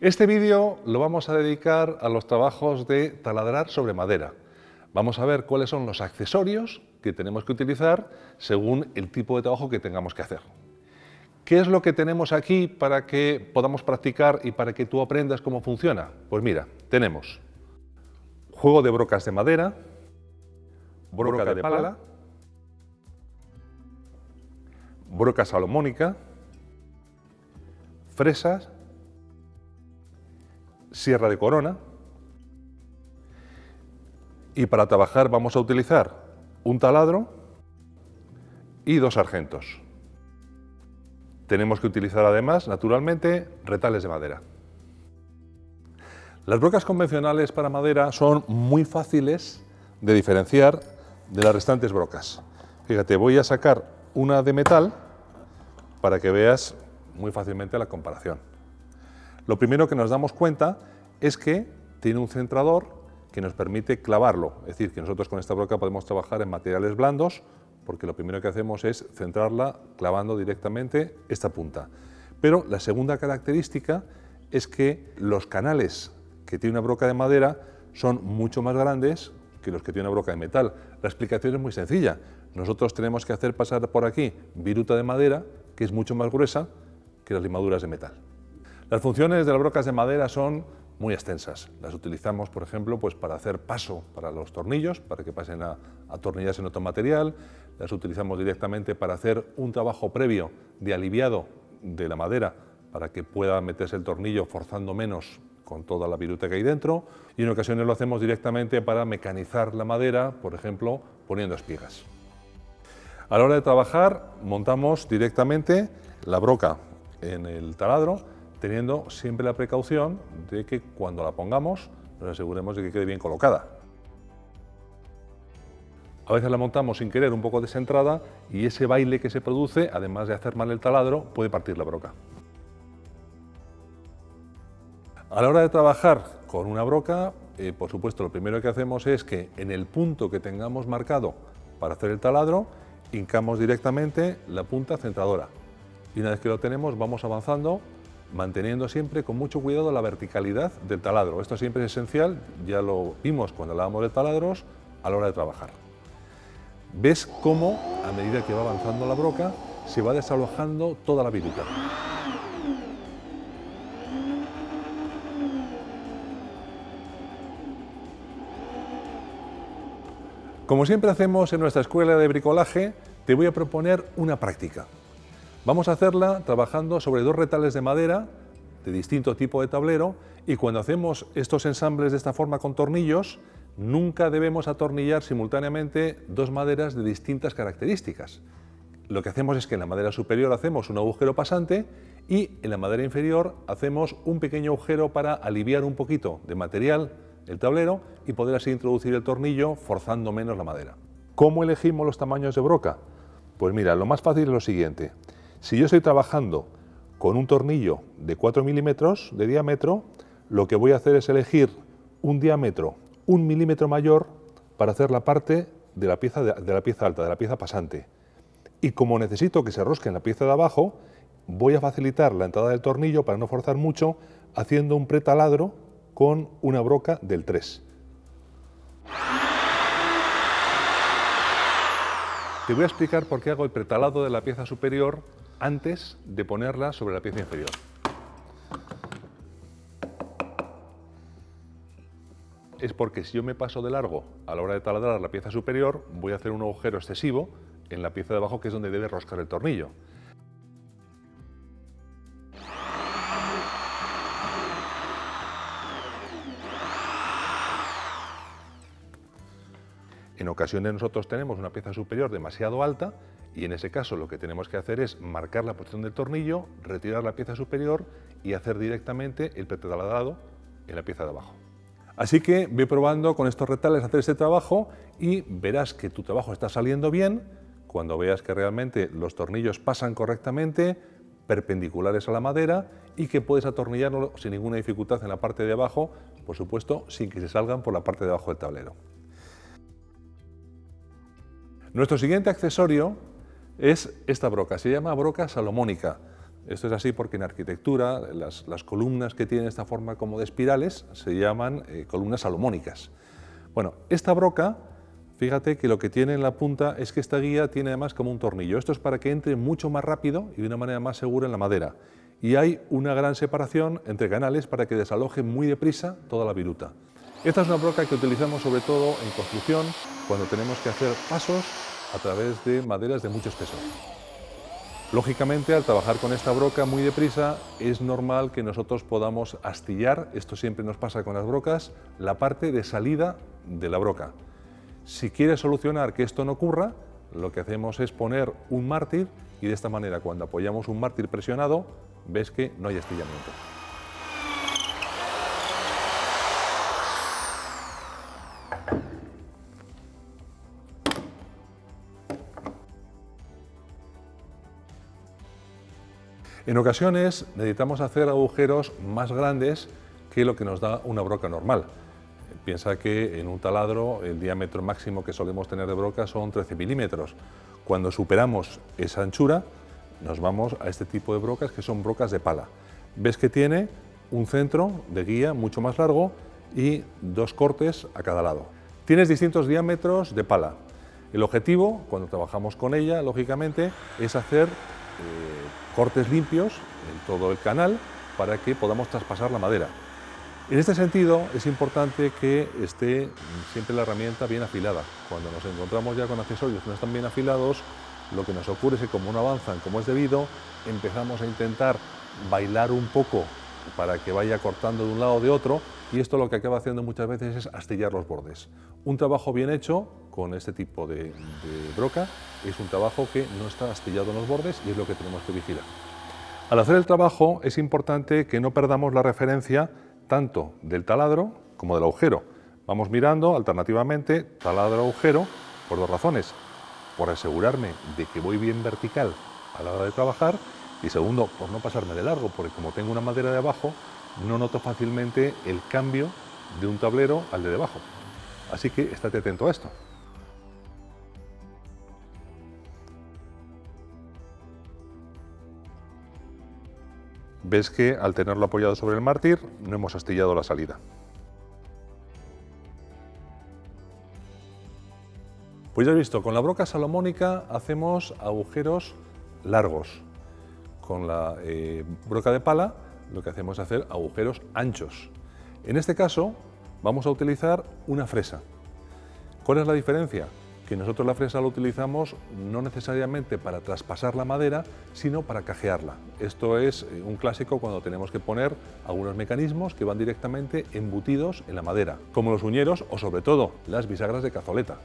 Este vídeo lo vamos a dedicar a los trabajos de taladrar sobre madera. Vamos a ver cuáles son los accesorios que tenemos que utilizar según el tipo de trabajo que tengamos que hacer. ¿Qué es lo que tenemos aquí para que podamos practicar y para que tú aprendas cómo funciona? Pues mira, tenemos juego de brocas de madera, broca, de, pala, broca salomónica, fresas, sierra de corona y para trabajar vamos a utilizar un taladro y dos sargentos. Tenemos que utilizar además, naturalmente, retales de madera. Las brocas convencionales para madera son muy fáciles de diferenciar de las restantes brocas. Fíjate, voy a sacar una de metal para que veas muy fácilmente la comparación. Lo primero que nos damos cuenta es que tiene un centrador que nos permite clavarlo, es decir, que nosotros con esta broca podemos trabajar en materiales blandos porque lo primero que hacemos es centrarla clavando directamente esta punta. Pero la segunda característica es que los canales que tiene una broca de madera son mucho más grandes que los que tiene una broca de metal. La explicación es muy sencilla. Nosotros tenemos que hacer pasar por aquí viruta de madera, que es mucho más gruesa que las limaduras de metal. Las funciones de las brocas de madera son muy extensas. Las utilizamos, por ejemplo, pues para hacer paso para los tornillos, para que pasen a atornillarse en otro material. Las utilizamos directamente para hacer un trabajo previo de aliviado de la madera para que pueda meterse el tornillo forzando menos con toda la viruta que hay dentro. Y en ocasiones lo hacemos directamente para mecanizar la madera, por ejemplo, poniendo espigas. A la hora de trabajar, montamos directamente la broca en el taladro teniendo siempre la precaución de que cuando la pongamos nos aseguremos de que quede bien colocada. A veces la montamos sin querer un poco descentrada y ese baile que se produce, además de hacer mal el taladro, puede partir la broca. A la hora de trabajar con una broca, eh, por supuesto, lo primero que hacemos es que en el punto que tengamos marcado para hacer el taladro, hincamos directamente la punta centradora. Y una vez que lo tenemos, vamos avanzando manteniendo siempre con mucho cuidado la verticalidad del taladro. Esto siempre es esencial, ya lo vimos cuando hablábamos de taladros a la hora de trabajar. Ves cómo, a medida que va avanzando la broca, se va desalojando toda la viruta. Como siempre hacemos en nuestra escuela de bricolaje, te voy a proponer una práctica. Vamos a hacerla trabajando sobre dos retales de madera de distinto tipo de tablero y cuando hacemos estos ensambles de esta forma con tornillos, nunca debemos atornillar simultáneamente dos maderas de distintas características. Lo que hacemos es que en la madera superior hacemos un agujero pasante y en la madera inferior hacemos un pequeño agujero para aliviar un poquito de material el tablero y poder así introducir el tornillo forzando menos la madera. ¿Cómo elegimos los tamaños de broca? Pues mira, lo más fácil es lo siguiente. Si yo estoy trabajando con un tornillo de 4 milímetros de diámetro, lo que voy a hacer es elegir un diámetro un milímetro mayor para hacer la parte de la pieza, de, la pieza alta, de la pieza pasante. Y como necesito que se rosque en la pieza de abajo, voy a facilitar la entrada del tornillo para no forzar mucho, haciendo un pretaladro con una broca del 3. Te voy a explicar por qué hago el pretalado de la pieza superior antes de ponerla sobre la pieza inferior. Es porque si yo me paso de largo a la hora de taladrar la pieza superior, voy a hacer un agujero excesivo en la pieza de abajo que es donde debe roscar el tornillo. En ocasiones nosotros tenemos una pieza superior demasiado alta y en ese caso lo que tenemos que hacer es marcar la posición del tornillo, retirar la pieza superior y hacer directamente el pretaladrado en la pieza de abajo. Así que ve probando con estos retales hacer este trabajo y verás que tu trabajo está saliendo bien cuando veas que realmente los tornillos pasan correctamente, perpendiculares a la madera y que puedes atornillarlo sin ninguna dificultad en la parte de abajo, por supuesto, sin que se salgan por la parte de abajo del tablero. Nuestro siguiente accesorio es esta broca, se llama broca salomónica. Esto es así porque en arquitectura las, columnas que tienen esta forma como de espirales se llaman eh, columnas salomónicas. Bueno, esta broca, fíjate que lo que tiene en la punta es que esta guía tiene además como un tornillo. Esto es para que entre mucho más rápido y de una manera más segura en la madera. Y hay una gran separación entre canales para que desaloje muy deprisa toda la viruta. Esta es una broca que utilizamos sobre todo en construcción cuando tenemos que hacer pasos a través de maderas de mucho espesor. Lógicamente, al trabajar con esta broca muy deprisa, es normal que nosotros podamos astillar, esto siempre nos pasa con las brocas, la parte de salida de la broca. Si quieres solucionar que esto no ocurra, lo que hacemos es poner un mártir y de esta manera, cuando apoyamos un mártir presionado, ves que no hay astillamiento. En ocasiones necesitamos hacer agujeros más grandes que lo que nos da una broca normal. Piensa que en un taladro el diámetro máximo que solemos tener de broca son 13 milímetros. Cuando superamos esa anchura nos vamos a este tipo de brocas que son brocas de pala. Ves que tiene un centro de guía mucho más largo y dos cortes a cada lado. Tienes distintos diámetros de pala. El objetivo, cuando trabajamos con ella, lógicamente, es hacer cortes limpios en todo el canal para que podamos traspasar la madera. En este sentido, es importante que esté siempre la herramienta bien afilada. Cuando nos encontramos ya con accesorios que no están bien afilados, lo que nos ocurre es que como no avanzan como es debido, empezamos a intentar bailar un poco para que vaya cortando de un lado o de otro y esto lo que acaba haciendo muchas veces es astillar los bordes. Un trabajo bien hecho con este tipo de, broca es un trabajo que no está astillado en los bordes y es lo que tenemos que vigilar. Al hacer el trabajo es importante que no perdamos la referencia tanto del taladro como del agujero. Vamos mirando alternativamente taladro-agujero por dos razones. Por asegurarme de que voy bien vertical a la hora de trabajar y segundo, por no pasarme de largo, porque como tengo una madera de abajo, no noto fácilmente el cambio de un tablero al de debajo. Así que estate atento a esto. Ves que al tenerlo apoyado sobre el mártir no hemos astillado la salida. Pues ya has visto, con la broca salomónica hacemos agujeros largos. Con la eh, broca de pala lo que hacemos es hacer agujeros anchos. En este caso vamos a utilizar una fresa. ¿Cuál es la diferencia? Que nosotros la fresa la utilizamos no necesariamente para traspasar la madera, sino para cajearla. Esto es eh, un clásico cuando tenemos que poner algunos mecanismos que van directamente embutidos en la madera, como los uñeros o sobre todo las bisagras de cazoleta.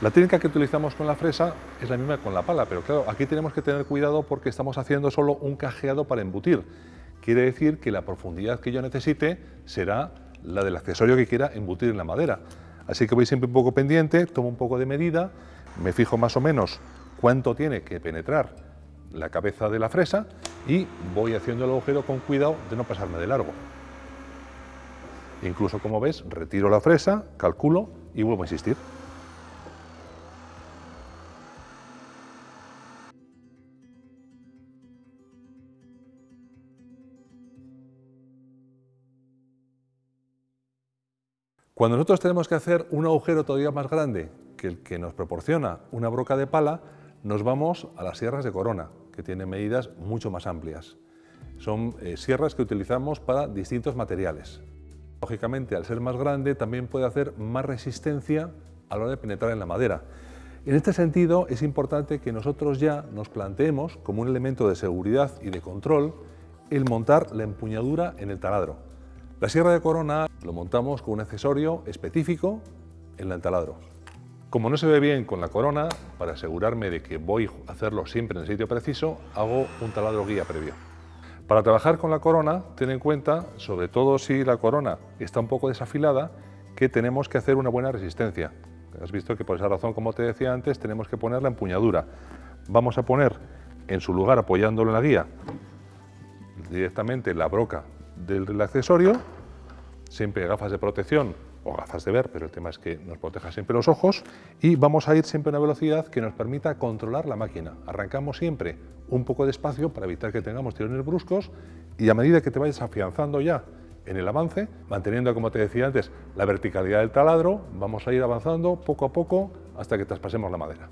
La técnica que utilizamos con la fresa es la misma con la pala, pero claro, aquí tenemos que tener cuidado porque estamos haciendo solo un cajeado para embutir. Quiere decir que la profundidad que yo necesite será la del accesorio que quiera embutir en la madera. Así que voy siempre un poco pendiente, tomo un poco de medida, me fijo más o menos cuánto tiene que penetrar la cabeza de la fresa y voy haciendo el agujero con cuidado de no pasarme de largo. Incluso, como ves, retiro la fresa, calculo y vuelvo a insistir. Cuando nosotros tenemos que hacer un agujero todavía más grande que el que nos proporciona una broca de pala, nos vamos a las sierras de corona, que tienen medidas mucho más amplias. Son eh, sierras que utilizamos para distintos materiales. Lógicamente, al ser más grande, también puede hacer más resistencia a la hora de penetrar en la madera. En este sentido, es importante que nosotros ya nos planteemos como un elemento de seguridad y de control el montar la empuñadura en el taladro. La sierra de corona lo montamos con un accesorio específico en el taladro. Como no se ve bien con la corona, para asegurarme de que voy a hacerlo siempre en el sitio preciso, hago un taladro guía previo. Para trabajar con la corona, ten en cuenta, sobre todo si la corona está un poco desafilada, que tenemos que hacer una buena resistencia. Has visto que por esa razón, como te decía antes, tenemos que poner la empuñadura. Vamos a poner en su lugar apoyándolo en la guía directamente la broca del accesorio, siempre gafas de protección o gafas de ver, pero el tema es que nos proteja siempre los ojos y vamos a ir siempre a una velocidad que nos permita controlar la máquina. Arrancamos siempre un poco despacio para evitar que tengamos tirones bruscos y a medida que te vayas afianzando ya en el avance, manteniendo, como te decía antes, la verticalidad del taladro, vamos a ir avanzando poco a poco hasta que traspasemos la madera.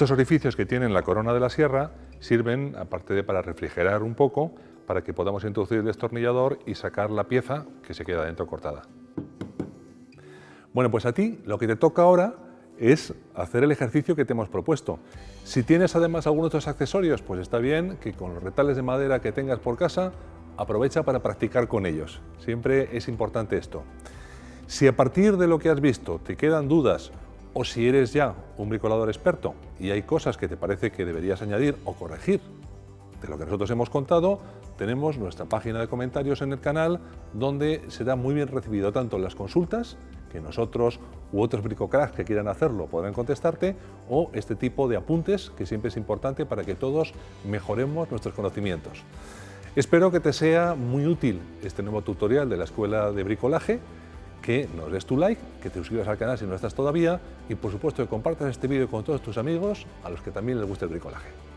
Estos orificios que tienen la corona de la sierra sirven, aparte de para refrigerar un poco, para que podamos introducir el destornillador y sacar la pieza que se queda dentro cortada. Bueno, pues a ti lo que te toca ahora es hacer el ejercicio que te hemos propuesto. Si tienes además algunos otros accesorios, pues está bien que con los retales de madera que tengas por casa, aprovecha para practicar con ellos. Siempre es importante esto. Si a partir de lo que has visto te quedan dudas o si eres ya un bricolador experto y hay cosas que te parece que deberías añadir o corregir de lo que nosotros hemos contado, tenemos nuestra página de comentarios en el canal donde será muy bien recibido tanto las consultas que nosotros u otros bricocracks que quieran hacerlo podrán contestarte o este tipo de apuntes que siempre es importante para que todos mejoremos nuestros conocimientos. Espero que te sea muy útil este nuevo tutorial de la Escuela de Bricolaje que nos des tu like, que te suscribas al canal si no estás todavía y por supuesto que compartas este vídeo con todos tus amigos a los que también les gusta el bricolaje.